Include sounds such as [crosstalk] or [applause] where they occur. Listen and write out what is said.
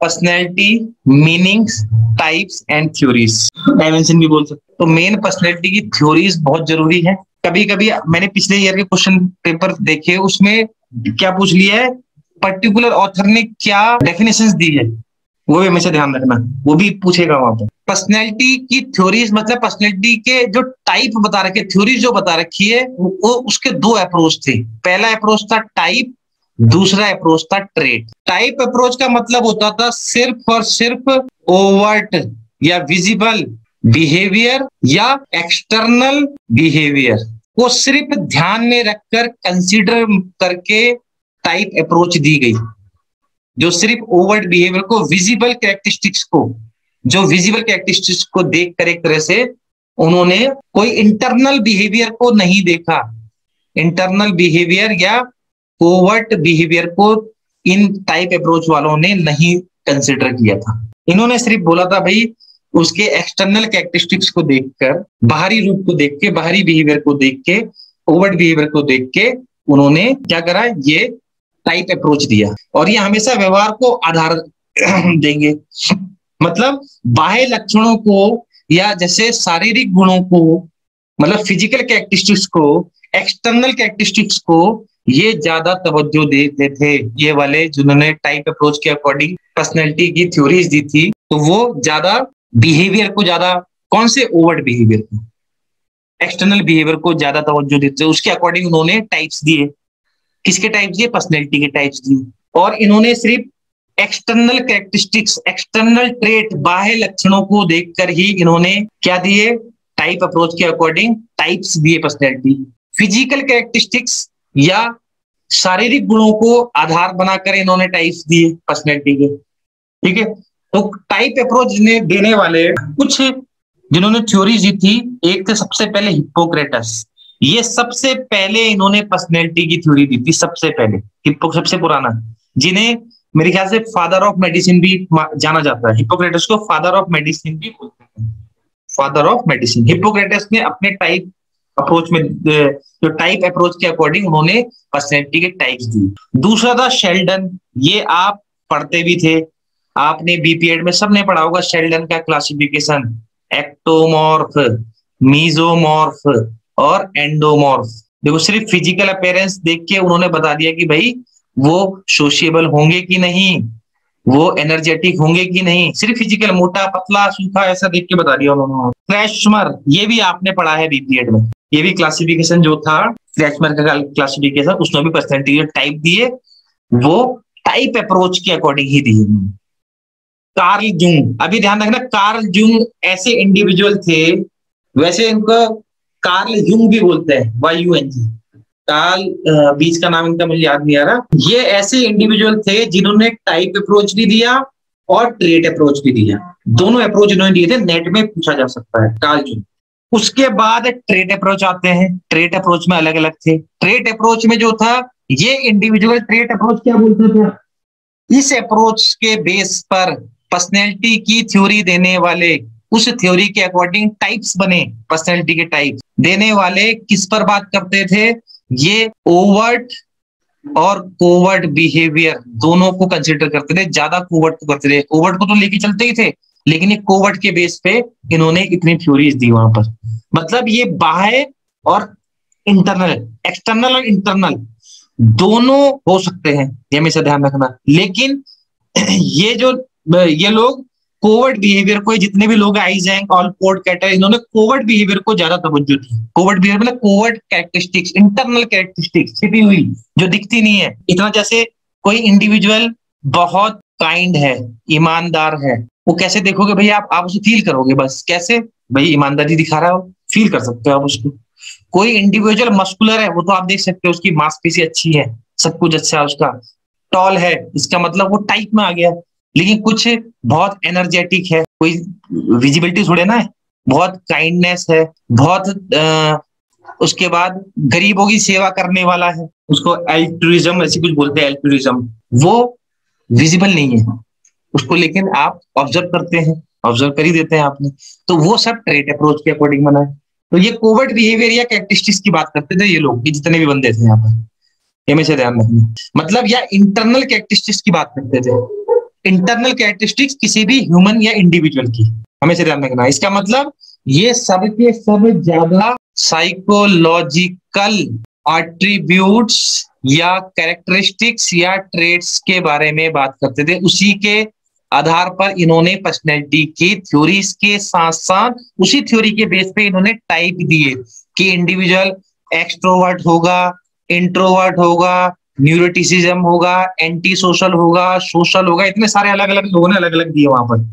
Personality meanings types and theories dimension भी बोल सकते तो मेन पर्सनैलिटी की थ्योरीज बहुत ज़रूरी है। कभी कभी मैंने पिछले ईयर के क्वेश्चन पेपर देखे, उसमें क्या पूछ लिया है? पर्टिकुलर ऑथर ने क्या डेफिनेशन दी है? वो भी हमेशा ध्यान रखना। वो भी पूछेगा वहाँ पर पर्सनैलिटी की थ्योरीज मतलब पर्सनैलिटी के जो टाइप बता रखे थ्योरीज जो बता रखी है, वो उसके दो अप्रोच थे। पहला अप्रोच था टाइप दूसरा अप्रोच था ट्रेड टाइप अप्रोच का मतलब होता था सिर्फ़ और सिर्फ़ ओवर्ट या विजिबल बिहेवियर या एक्सटर्नल बिहेवियर को सिर्फ़ ध्यान में रखकर कंसीडर करके टाइप अप्रोच दी गई। जो सिर्फ़ ओवर्ट बिहेवियर को विजिबल कैरेक्टरिस्टिक्स को, जो विजिबल कैरेक्टरिस्टिक्स को देख कर एक तरह से उन्होंने कोई इंटरनल बिहेवियर को नहीं देखा। इंटरनल बिहेवियर या ओवर्ट बिहेवियर को इन टाइप अप्रोच वालों ने नहीं कंसिडर किया था। इन्होंने सिर्फ़ बोला था, भाई, उसके एक्सटर्नल कैरेक्टरिस्टिक्स को देखकर, बाहरी रूप को देख के, बाहरी बिहेवियर को देख के ओवर्ट बिहेवियर को देख के उन्होंने क्या करा? ये टाइप अप्रोच दिया। और ये हमेशा व्यवहार को आधार [clears throat] देंगे। मतलब बाह्य लक्षणों को या जैसे शारीरिक गुणों को मतलब फ़िज़िकल कैरेक्टरिस्टिक्स को एक्सटर्नल कैरेक्टरिस्टिक्स को ये ज़्यादा तवज्जो देते थे ये वाले जिन्होंने टाइप अप्रोच के अकॉर्डिंग पर्सनैलिटी की थ्योरीज दी थी तो वो ज़्यादा बिहेवियर को ज़्यादा, कौन से ओवर्ड बिहेवियर को? एक्सटर्नल बिहेवियर को ज़्यादा तवज्जो देते, उसके अकॉर्डिंग उन्होंने टाइप्स दिए। किसके टाइप्स दिए? पर्सनैलिटी के टाइप्स दिए। और इन्होंने सिर्फ़ एक्सटर्नल कैरेक्टरिस्टिक्स एक्सटर्नल ट्रेट बाह्य लक्षणों को देखकर ही इन्होंने क्या दिए? टाइप अप्रोच के अकॉर्डिंग टाइप्स दिए पर्सनैलिटी फ़िज़िकल कैरेक्टरिस्टिक्स या शारीरिक गुणों को आधार बनाकर इन्होंने टाइप्स दिए पर्सनैलिटी के। ठीक है? तो टाइप अप्रोच ने देने वाले कुछ जिन्होंने थ्योरी दी थी, एक थे सबसे पहले हिप्पोक्रेटस ये सबसे पहले इन्होंने पर्सनैलिटी की थ्योरी दी थी, सबसे पहले। हिप्पो सबसे पुराना। जिन्हें मेरे ख्याल से फादर ऑफ़ मेडिसिन भी जाना जाता है। हिप्पोक्रेटस को फादर ऑफ़ मेडिसिन भी बोलते हैं। फादर ऑफ़ मेडिसिन हिप्पोक्रेटस ने अपने टाइप अप्रोच में जो टाइप अप्रोच के अकॉर्डिंग उन्होंने पर्सनैलिटी के टाइप्स दी। दूसरा था शेल्डन ये आप पढ़ते भी थे। आपने बीपीएड में सबने पढ़ा होगा शेल्डन का क्लासिफिकेशन एक्टोमॉर्फ मीजोमॉर्फ और एंडोमॉर्फ देखो, सिर्फ़ फ़िज़िकल अपेयरेंस देख के उन्होंने बता दिया कि भाई, वो सोशिएबल होंगे कि नहीं? वो एनर्जेटिक होंगे कि नहीं? सिर्फ़ फ़िज़िकल मोटा, पतला, सूखा, ऐसा देख के बता दिया उन्होंने। क्रैशमर ये भी आपने पढ़ा है बीपीएड में। ये भी क्लासिफिकेशन जो था क्रैशमर का क्लासिफिकेशन उसमें भी परसेंटेज टाइप दिए। वो टाइप अप्रोच के अकॉर्डिंग ही दिए कार्ल जुंग अभी ध्यान रखना कार्ल जुंग ऐसे इंडिविजुअल थे, वैसे इनको कार्ल युंग भी बोलते हैं Y U N G Carl बीच का नाम इनका मुझे याद नहीं आ रहा। ये ऐसे इंडिविजुअल थे जिन्होंने टाइप अप्रोच भी दिया और ट्रेड अप्रोच भी दिया। दोनों अप्रोच इन्होंने दिए थे नेट में पूछा जा सकता है कार्ल जुंग उसके बाद ट्रेड अप्रोच आते हैं। ट्रेड अप्रोच में अलग अलग थे। ट्रेड अप्रोच में जो था, ये इंडिविजुअल ट्रेड अप्रोच क्या बोलते थे? इस अप्रोच के बेस पर पर्सनैलिटी की थ्योरी देने वाले, उस थ्योरी के अकॉर्डिंग टाइप्स बने पर्सनैलिटी के टाइप देने वाले किस पर बात करते थे? ये ओवर्ट और कोवर्ट बिहेवियर दोनों को कंसिडर करते थे। ज़्यादा कोवर्ट को करते थे। ओवर्ट को तो लेके चलते ही थे, लेकिन ये कोवर्ट के बेस पे इन्होंने इतनी थ्योरीज दी वहाँ पर। मतलब ये बाह्य और इंटरनल एक्सटर्नल और इंटरनल दोनों हो सकते हैं, ये हमेशा ध्यान रखना। लेकिन [clears throat] ये जो, ये लोग कोवर्ड बिहेवियर को जितने भी लोग आईजैंग ऑल पोर्ट कैटर इन्होंने कोवर्ड बिहेवियर को ज़्यादा तवज्जो दी कोवर्ड बिहेवियर मतलब कोवर्ड कैरेक्टरिस्टिक्स इंटरनल कैरेक्टरिस्टिक्स छिपी हुई, जो दिखती नहीं है। इतना जैसे कोई इंडिविजुअल बहुत काइंड है, ईमानदार है, वो कैसे देखोगे, भैया आप आप उसे फील करोगे बस। कैसे? भाई ईमानदारी दिखा रहा हो। फील कर सकते हो आप उसको। कोई इंडिविजुअल मस्कुलर है वो तो आप देख सकते हो उसकी मांसपेशी अच्छी है सब कुछ अच्छा है उसका। टॉल है इसका मतलब वो टाइप में आ गया। लेकिन कुछ बहुत एनर्जेटिक है कोई विजिबिलिटी थोड़े ना है। बहुत काइंडनेस है बहुत आ, उसके बाद गरीबों की सेवा करने वाला है। उसको एल्टुरिज्म ऐसी कुछ बोलते हैं एल्टुरिज्म वो विजिबल नहीं है। उसको लेकिन आप ऑब्ज़र्व करते हैं। ऑब्ज़र्व कर ही देते हैं आपने। तो वो सब ट्रेड अप्रोच के अकॉर्डिंग बना है। तो ये कोवर्ट बिहेवियर या कैरेक्टरिस्टिक्स की बात करते थे ये लोग, ये जितने भी बंदे थे यहाँ पर। हमेशा ध्यान रखना। मतलब या इंटरनल कैरेक्टरिस्टिक्स की बात करते थे। इंटरनल कैरेक्टरिस्टिक्स किसी भी ह्यूमन या इंडिविजुअल की। हमेशा ध्यान रखना। इसका मतलब ये सब के सब ज़्यादा साइकोलॉजिकल एट्रीब्यूट्स या कैरेक्टरिस्टिक्स या ट्रेड्स के बारे में बात करते थे। उसी के आधार पर इन्होंने पर्सनैलिटी की थ्योरी के साथ साथ उसी थ्योरी के बेस पे इन्होंने टाइप दिए कि इंडिविजुअल एक्सट्रोवर्ट होगा इंट्रोवर्ट होगा न्यूरोटिसिज्म होगा एंटी सोशल होगा सोशल होगा, इतने सारे अलग अलग लोगों ने अलग अलग दिए वहाँ पर।